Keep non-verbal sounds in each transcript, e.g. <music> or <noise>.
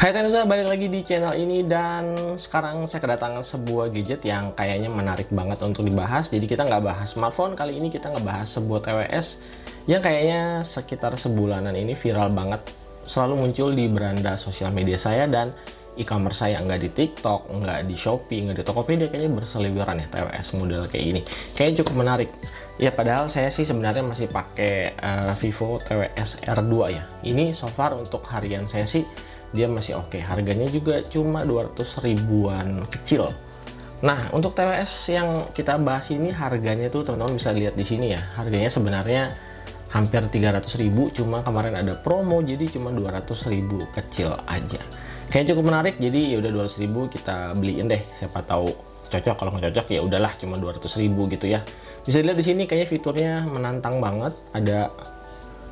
Hai Tenusa, balik lagi di channel ini dan sekarang saya kedatangan sebuah gadget yang kayaknya menarik banget untuk dibahas. Jadi kita nggak bahas smartphone, kali ini kita nggak bahas sebuah TWS yang kayaknya sekitar sebulanan ini viral banget. Selalu muncul di beranda sosial media saya dan e-commerce saya nggak di TikTok, nggak di Shopee, nggak di Tokopedia kayaknya berseliweran ya TWS model kayak gini. Kayaknya cukup menarik. Ya padahal saya sih sebenarnya masih pakai uh, Vivo TWS R2 ya. Ini so far untuk harian saya sih dia masih oke okay. harganya juga cuma 200 ribuan kecil nah untuk TWS yang kita bahas ini harganya tuh teman-teman bisa lihat di sini ya harganya sebenarnya hampir 300 ribu cuma kemarin ada promo jadi cuma 200 ribu kecil aja kayaknya cukup menarik jadi ya udah 200 ribu kita beliin deh. Siapa tahu cocok kalau nggak cocok ya udahlah cuma 200 ribu gitu ya. Bisa dilihat di sini kayaknya fiturnya menantang banget. Ada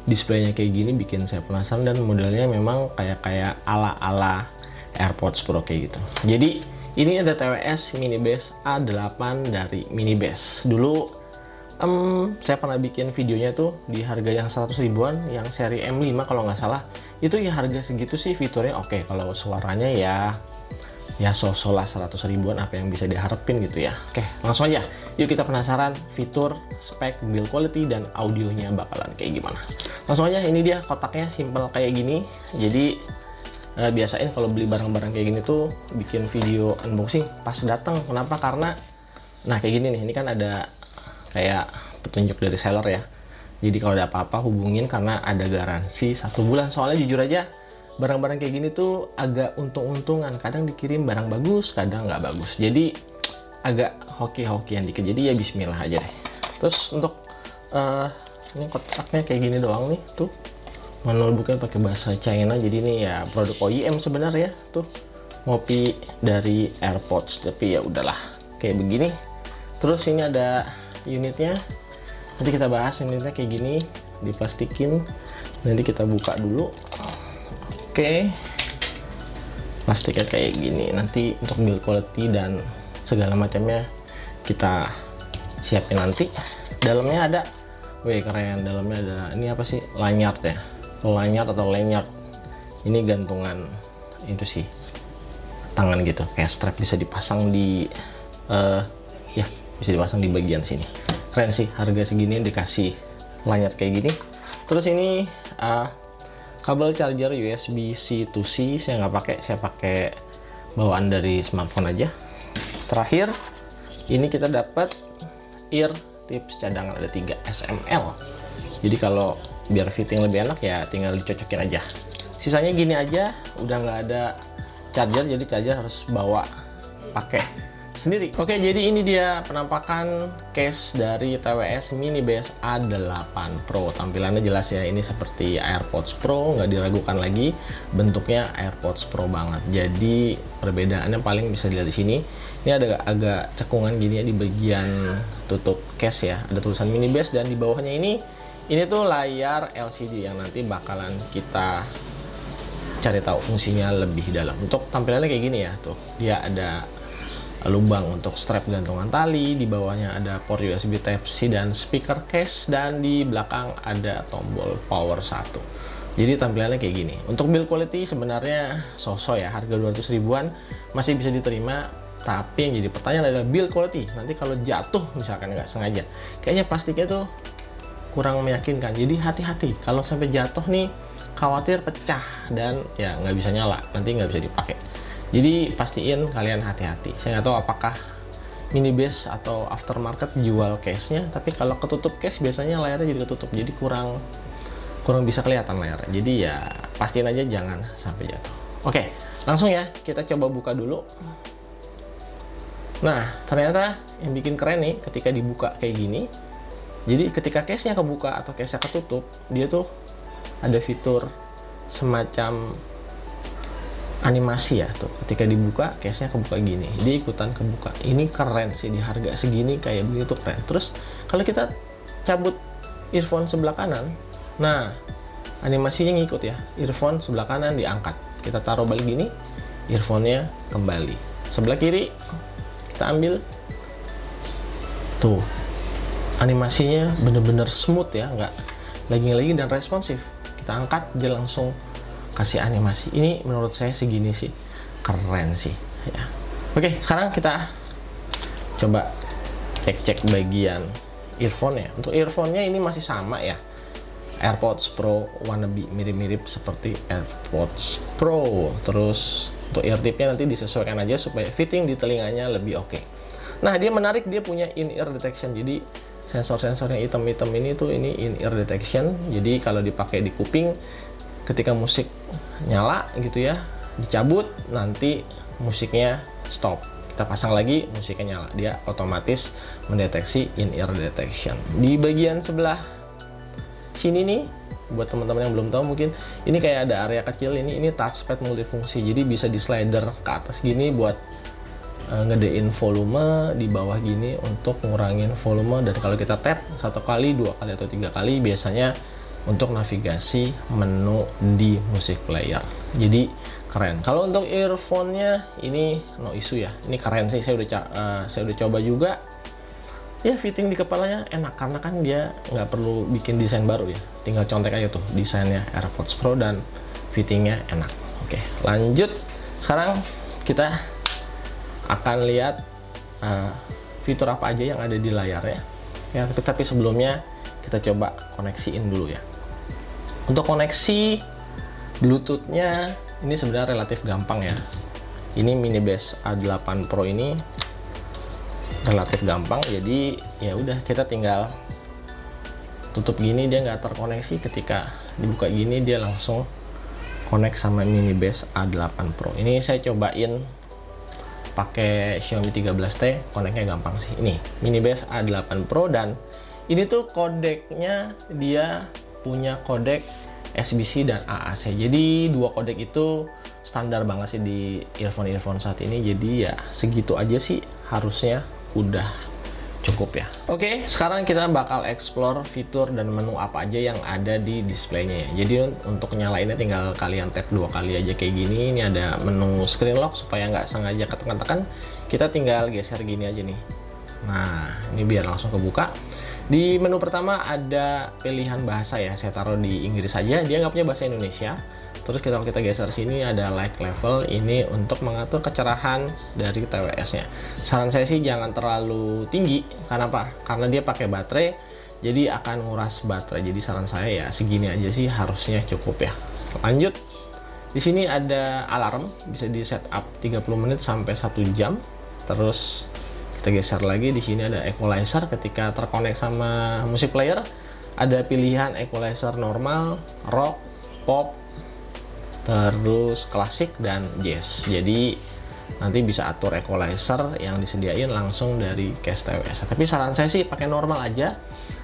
displaynya kayak gini bikin saya penasaran dan modelnya memang kayak kayak ala ala AirPods Pro kayak gitu. Jadi ini ada TWS Mini Base A8 dari Mini Base dulu um, saya pernah bikin videonya tuh di harga yang 100 ribuan yang seri M5 kalau nggak salah. Itu ya harga segitu sih fiturnya. Oke okay. kalau suaranya ya ya so-so lah 100 ribuan apa yang bisa diharapin gitu ya. Oke langsung aja. Yuk kita penasaran fitur spek build quality dan audionya bakalan kayak gimana. Langsung aja ini dia kotaknya simple kayak gini. Jadi eh, biasain kalau beli barang-barang kayak gini tuh bikin video unboxing pas datang. Kenapa? Karena nah kayak gini nih ini kan ada kayak petunjuk dari seller ya. Jadi kalau ada apa-apa hubungin karena ada garansi satu bulan. Soalnya jujur aja barang-barang kayak gini tuh agak untung-untungan. Kadang dikirim barang bagus kadang nggak bagus. Jadi agak hoki-hokian dikit. Jadi ya bismillah aja deh. Terus untuk uh, ini kotaknya kayak gini doang nih tuh. Manual bukan pakai bahasa China. Jadi ini ya produk OEM sebenarnya tuh. Ngopi dari AirPods tapi ya udahlah kayak begini. Terus ini ada unitnya. Nanti kita bahas unitnya kayak gini diplastikin. Nanti kita buka dulu. Oke, plastiknya kayak gini. Nanti untuk build quality dan segala macamnya kita siapin nanti. Dalamnya ada. Wih keren. Dalamnya ada ini apa sih? Lanyard ya? Lanyard atau lanyard. Ini gantungan itu sih. Tangan gitu. Kayak strap bisa dipasang di uh, ya bisa dipasang di bagian sini. Keren sih harga segini dikasih lanyard kayak gini. Terus ini uh, kabel charger USB C to C saya nggak pakai saya pakai bawaan dari smartphone aja. Terakhir ini kita dapat ear tips cadangan ada 3 SML jadi kalau biar fitting lebih enak ya tinggal dicocokin aja. Sisanya gini aja udah nggak ada charger jadi charger harus bawa pakai sendiri. Oke, jadi ini dia penampakan case dari TWS Mini Base A8 Pro. Tampilannya jelas ya, ini seperti AirPods Pro, nggak diragukan lagi. Bentuknya AirPods Pro banget. Jadi perbedaannya paling bisa dilihat di sini. Ini ada agak cekungan gini ya di bagian tutup case ya. Ada tulisan Mini Base dan di bawahnya ini ini tuh layar LCD yang nanti bakalan kita cari tahu fungsinya lebih dalam. Untuk tampilannya kayak gini ya, tuh. Dia ada lubang untuk strap gantungan tali, di bawahnya ada port USB Type-C dan speaker case dan di belakang ada tombol power 1. Jadi tampilannya kayak gini. Untuk build quality sebenarnya sosok ya, harga 200 ribuan masih bisa diterima. Tapi yang jadi pertanyaan adalah build quality. Nanti kalau jatuh misalkan nggak sengaja, kayaknya plastiknya tuh kurang meyakinkan. Jadi hati-hati kalau sampai jatuh nih khawatir pecah dan ya nggak bisa nyala, nanti nggak bisa dipakai. Jadi pastiin kalian hati-hati. Saya nggak tahu apakah mini base atau aftermarket jual case-nya, tapi kalau ketutup case biasanya layarnya jadi ketutup, jadi kurang kurang bisa kelihatan layarnya. Jadi ya pastiin aja jangan sampai jatuh. Oke, langsung ya kita coba buka dulu. Nah, ternyata yang bikin keren nih ketika dibuka kayak gini. Jadi ketika case-nya kebuka atau case-nya ketutup, dia tuh ada fitur semacam animasi ya tuh. Ketika dibuka case nya kebuka gini. Dia ikutan kebuka. Ini keren sih di harga segini kayak begini tuh keren. Terus kalau kita cabut earphone sebelah kanan nah animasinya ngikut ya. Earphone sebelah kanan diangkat. Kita taruh balik gini earphone-nya kembali. Sebelah kiri kita ambil. Tuh animasinya bener-bener smooth ya nggak lagi-lagi dan responsif. Kita angkat dia langsung kasih animasi. Ini menurut saya segini sih. Keren sih. Ya. Oke sekarang kita coba cek-cek bagian earphone ya untuk earphone-nya ini masih sama ya. AirPods Pro wannabe mirip-mirip seperti AirPods Pro. Terus untuk ear tipnya nanti disesuaikan aja supaya fitting di telinganya lebih oke. Okay. nah dia menarik dia punya in-ear detection. Jadi sensor-sensor yang hitam-hitam ini tuh ini in-ear detection. Jadi kalau dipakai di kuping ketika musik nyala gitu ya dicabut nanti musiknya stop. Kita pasang lagi musiknya nyala. Dia otomatis mendeteksi in-ear detection. Di bagian sebelah sini nih buat teman-teman yang belum tahu mungkin ini kayak ada area kecil ini ini touchpad multifungsi. Jadi bisa di slider ke atas gini buat uh, ngedein volume di bawah gini untuk ngurangin volume. Dan kalau kita tap satu kali dua kali atau tiga kali biasanya untuk navigasi menu di music player. Jadi keren. Kalau untuk earphone-nya ini no issue ya. Ini keren sih saya udah uh, saya udah coba juga. Ya fitting di kepalanya enak karena kan dia nggak perlu bikin desain baru ya. Tinggal contek aja tuh desainnya AirPods Pro dan fittingnya enak. Oke lanjut. Sekarang kita akan lihat uh, fitur apa aja yang ada di layarnya. Ya tapi, tapi sebelumnya kita coba koneksiin dulu ya untuk koneksi Bluetoothnya ini sebenarnya relatif gampang ya. Ini mini bass A8 Pro ini relatif gampang jadi ya udah kita tinggal tutup gini dia nggak terkoneksi. Ketika dibuka gini dia langsung connect sama mini base A8 Pro. Ini saya cobain pakai Xiaomi 13T koneknya gampang sih. Ini mini base A8 Pro dan ini tuh kodeknya dia punya kodek SBC dan AAC jadi dua kodek itu standar banget sih di earphone earphone saat ini jadi ya segitu aja sih harusnya udah cukup ya. Oke, sekarang kita bakal explore fitur dan menu apa aja yang ada di displaynya ya. Jadi untuk nyalainnya tinggal kalian tap dua kali aja kayak gini. Ini ada menu screen lock supaya nggak sengaja ketekan-tekan. Kita tinggal geser gini aja nih. Nah, ini biar langsung kebuka. Di menu pertama ada pilihan bahasa ya. Saya taruh di Inggris saja. Dia nggak punya bahasa Indonesia. Terus kita kita geser sini ada light level. Ini untuk mengatur kecerahan dari TWS nya saran saya sih jangan terlalu tinggi. Karena apa? Karena dia pakai baterai jadi akan nguras baterai. Jadi saran saya ya segini aja sih harusnya cukup ya. Lanjut. Di sini ada alarm. Bisa di setup 30 menit sampai 1 jam. Terus kita geser lagi di sini ada equalizer. Ketika terkonek sama musik player ada pilihan equalizer normal rock pop terus klasik dan jazz. Jadi nanti bisa atur equalizer yang disediain langsung dari case TWS tapi saran saya sih pakai normal aja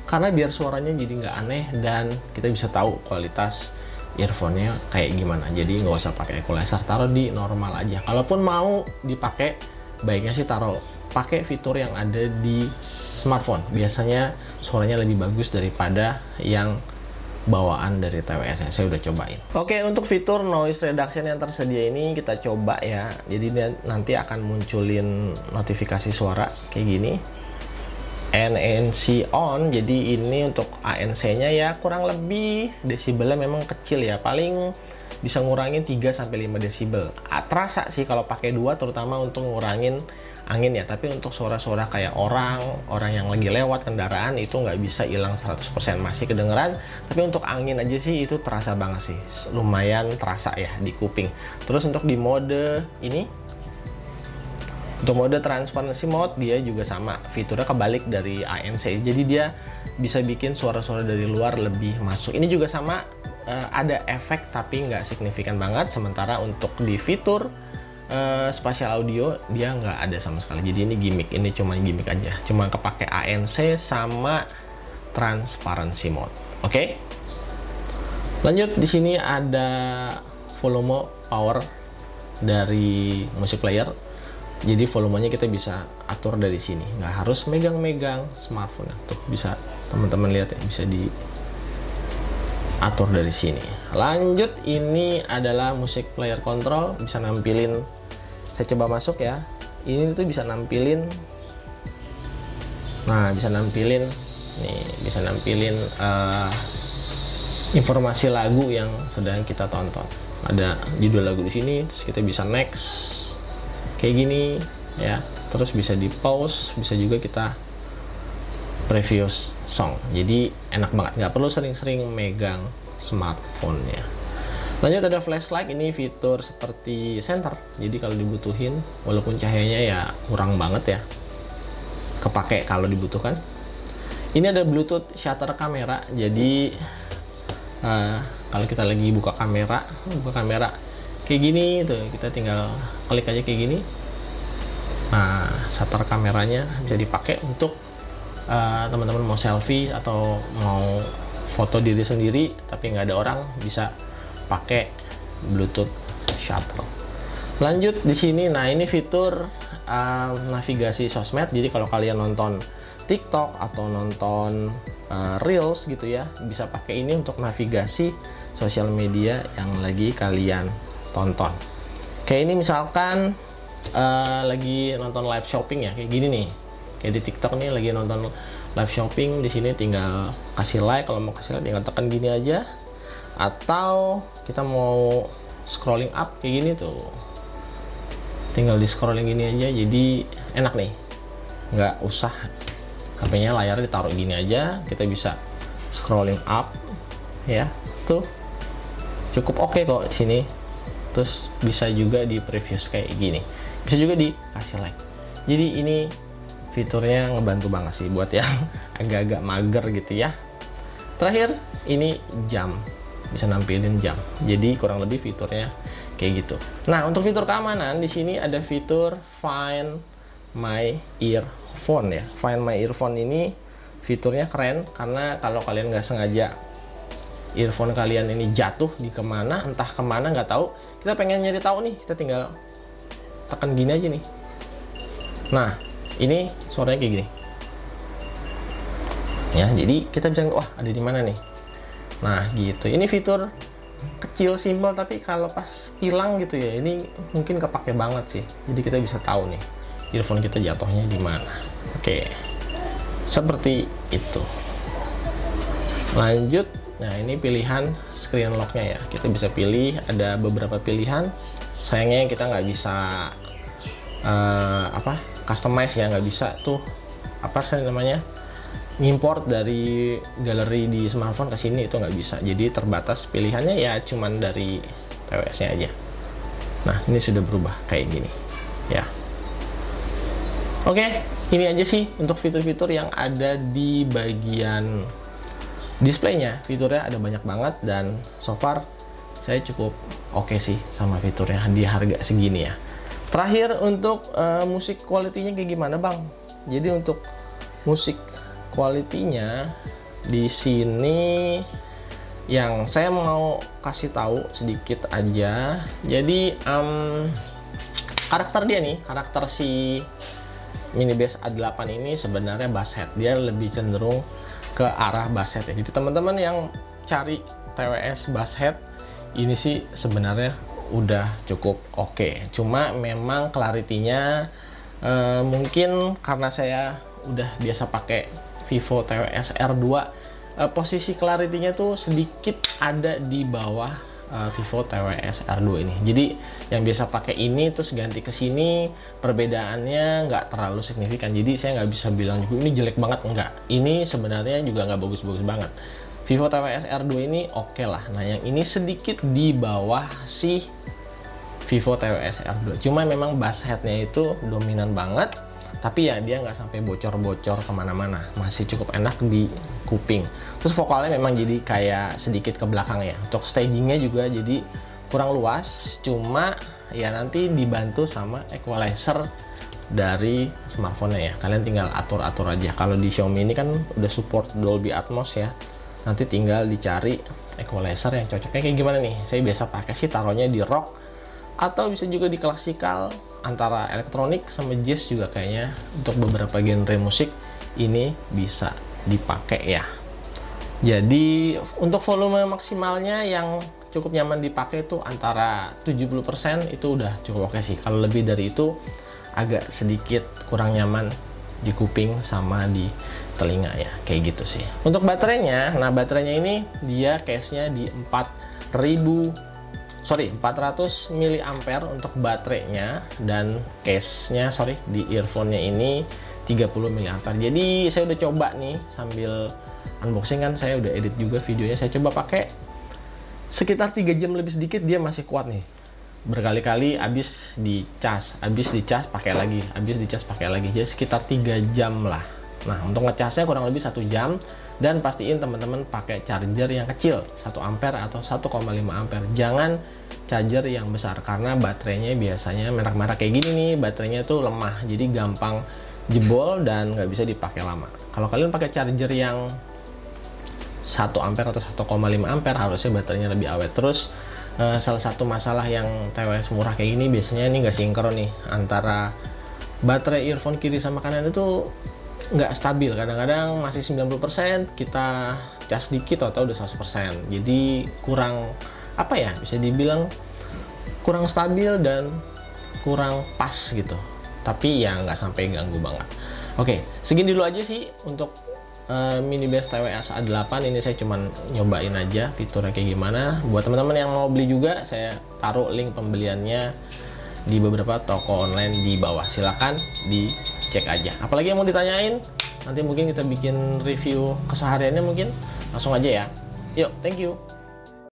karena biar suaranya jadi nggak aneh dan kita bisa tahu kualitas earphone-nya kayak gimana. Jadi nggak usah pakai equalizer taruh di normal aja. Kalaupun mau dipakai baiknya sih taruh pakai fitur yang ada di smartphone. Biasanya suaranya lebih bagus daripada yang bawaan dari TWS saya udah cobain. Oke untuk fitur noise reduction yang tersedia ini kita coba ya. Jadi nanti akan munculin notifikasi suara kayak gini. NNC on jadi ini untuk ANC nya ya kurang lebih desibelnya memang kecil ya. Paling bisa ngurangin 3 sampai 5 desibel. Terasa sih kalau pakai dua terutama untuk ngurangin angin ya. Tapi untuk suara-suara kayak orang orang yang lagi lewat kendaraan itu nggak bisa hilang 100% masih kedengeran tapi untuk angin aja sih itu terasa banget sih. Lumayan terasa ya di kuping. Terus untuk di mode ini untuk mode transparency mode dia juga sama. Fiturnya kebalik dari ANC jadi dia bisa bikin suara-suara dari luar lebih masuk. Ini juga sama uh, ada efek tapi nggak signifikan banget. Sementara untuk di fitur uh, spatial audio dia nggak ada sama sekali. Jadi ini gimmick ini cuma gimmick aja. Cuma kepake ANC sama transparency mode. Oke? Okay? lanjut di sini ada volume power dari music player. Jadi volumenya kita bisa atur dari sini. Nggak harus megang-megang smartphone tuh bisa teman-teman lihat ya bisa di atur dari sini. Lanjut ini adalah musik player control. Bisa nampilin saya coba masuk ya. Ini tuh bisa nampilin nah bisa nampilin nih bisa nampilin uh, informasi lagu yang sedang kita tonton. Ada judul lagu di sini terus kita bisa next kayak gini ya. Terus bisa di pause bisa juga kita previous song. Jadi enak banget. Nggak perlu sering-sering megang smartphone ya lanjut ada flashlight. Ini fitur seperti center jadi kalau dibutuhin walaupun cahayanya ya kurang banget ya kepake kalau dibutuhkan. Ini ada bluetooth shutter kamera. Jadi uh, kalau kita lagi buka kamera buka kamera kayak gini tuh. Kita tinggal klik aja kayak gini. Nah shutter kameranya bisa dipakai untuk uh, teman-teman mau selfie atau mau foto diri sendiri tapi nggak ada orang bisa pakai Bluetooth shutter. Lanjut di sini, nah ini fitur uh, navigasi sosmed. Jadi kalau kalian nonton TikTok atau nonton uh, Reels gitu ya, bisa pakai ini untuk navigasi sosial media yang lagi kalian tonton. Kayak ini misalkan uh, lagi nonton live shopping ya, kayak gini nih kayak di TikTok nih lagi nonton live shopping di sini tinggal kasih like kalau mau kasih like tinggal tekan gini aja. Atau kita mau scrolling up kayak gini tuh. Tinggal di scrolling gini aja jadi enak nih. Nggak usah HP-nya layar ditaruh gini aja kita bisa scrolling up ya. Tuh. Cukup oke okay kok sini. Terus bisa juga di previous kayak gini. Bisa juga dikasih like. Jadi ini fiturnya ngebantu banget sih buat yang <laughs> agak-agak mager gitu ya. Terakhir ini jam. Bisa nampilin jam. Jadi kurang lebih fiturnya kayak gitu. Nah untuk fitur keamanan di sini ada fitur find my earphone ya. Find my earphone ini fiturnya keren karena kalau kalian nggak sengaja earphone kalian ini jatuh di ke mana entah ke mana nggak tahu kita pengen nyari tahu nih. Kita tinggal tekan gini aja nih. Nah ini suaranya kayak gini. Ya jadi kita bisa wah ada di mana nih? Nah gitu. Ini fitur kecil simpel tapi kalau pas hilang gitu ya ini mungkin kepake banget sih. Jadi kita bisa tahu nih earphone kita jatuhnya di mana. Oke. Seperti itu. Lanjut. Nah ini pilihan screen locknya ya. Kita bisa pilih ada beberapa pilihan. Sayangnya kita nggak bisa uh, apa customize ya nggak bisa tuh apa sih namanya import dari galeri di smartphone ke sini itu nggak bisa. Jadi terbatas pilihannya ya cuman dari TWS nya aja. Nah ini sudah berubah kayak gini ya. Oke ini aja sih untuk fitur-fitur yang ada di bagian displaynya. Fiturnya ada banyak banget dan so far saya cukup oke okay sih sama fiturnya di harga segini ya Terakhir untuk uh, musik kualitinya kayak gimana bang? Jadi untuk musik kualitinya di sini yang saya mau kasih tahu sedikit aja. Jadi um, karakter dia nih, karakter si mini bass A8 ini sebenarnya bass head. Dia lebih cenderung ke arah bass head ya. Jadi teman-teman yang cari TWS bass head ini sih sebenarnya udah cukup oke. Okay. Cuma memang clarity-nya uh, mungkin karena saya udah biasa pakai Vivo TWS R2 uh, posisi clarity-nya tuh sedikit ada di bawah uh, Vivo TWS R2 ini. Jadi yang biasa pakai ini terus ganti ke sini perbedaannya nggak terlalu signifikan. Jadi saya nggak bisa bilang juga ini jelek banget enggak. Ini sebenarnya juga nggak bagus-bagus banget. Vivo TWS R2 ini oke okay lah. Nah, yang ini sedikit di bawah si Vivo TWS R2. Cuma memang bass headnya itu dominan banget. Tapi ya dia nggak sampai bocor-bocor ke mana-mana. Masih cukup enak di kuping. Terus vokalnya memang jadi kayak sedikit ke belakang ya. Untuk stagingnya juga jadi kurang luas. Cuma ya nanti dibantu sama equalizer dari smartphone-nya ya. Kalian tinggal atur-atur aja. Kalau di Xiaomi ini kan udah support Dolby Atmos ya nanti tinggal dicari equalizer yang cocoknya kayak gimana nih. Saya biasa pakai sih taruhnya di rock atau bisa juga di klasikal. Antara elektronik sama jazz juga kayaknya untuk beberapa genre musik ini bisa dipakai ya. Jadi untuk volume maksimalnya yang cukup nyaman dipakai itu antara 70% itu udah cukup oke sih. Kalau lebih dari itu agak sedikit kurang nyaman di kuping sama di telinga ya kayak gitu sih. Untuk baterainya nah baterainya ini dia case nya di 4000 sorry 400 mAh untuk baterainya dan case-nya sorry di earphone-nya ini 30 mAh jadi saya udah coba nih sambil unboxing kan saya udah edit juga videonya. Saya coba pakai sekitar 3 jam lebih sedikit dia masih kuat nih. Berkali-kali habis dicas habis dicas pakai lagi habis dicas pakai lagi. Jadi sekitar 3 jam lah nah untuk ngecasnya kurang lebih satu jam dan pastiin teman-teman pakai charger yang kecil 1 ampere atau 1,5 ampere. Jangan charger yang besar karena baterainya biasanya merah-merah kayak gini nih baterainya tuh lemah jadi gampang jebol dan nggak bisa dipakai lama. Kalau kalian pakai charger yang 1 ampere atau 1,5 ampere harusnya baterainya lebih awet. Terus uh, salah satu masalah yang TWS murah kayak gini biasanya ini nggak sinkron nih antara baterai earphone kiri sama kanan itu nggak stabil. Kadang-kadang masih 90% kita cas dikit atau udah 100% jadi kurang apa ya bisa dibilang kurang stabil dan kurang pas gitu. Tapi ya nggak sampai ganggu banget. Oke segini dulu aja sih untuk uh, mini base TWS A8 ini saya cuman nyobain aja fiturnya kayak gimana. Buat teman-teman yang mau beli juga saya taruh link pembeliannya di beberapa toko online di bawah. Silahkan dicek aja. Apalagi yang mau ditanyain nanti mungkin kita bikin review kesehariannya mungkin. Langsung aja ya. Yuk thank you